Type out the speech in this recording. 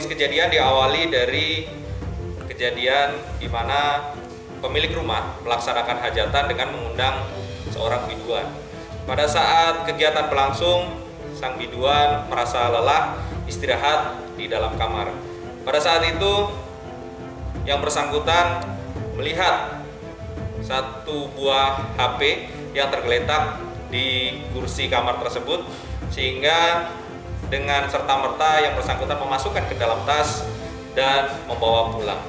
kejadian diawali dari kejadian di mana pemilik rumah melaksanakan hajatan dengan mengundang seorang biduan. Pada saat kegiatan berlangsung, sang biduan merasa lelah istirahat di dalam kamar. Pada saat itu, yang bersangkutan melihat satu buah HP yang tergeletak di kursi kamar tersebut sehingga dengan serta-merta yang bersangkutan memasukkan ke dalam tas dan membawa pulang.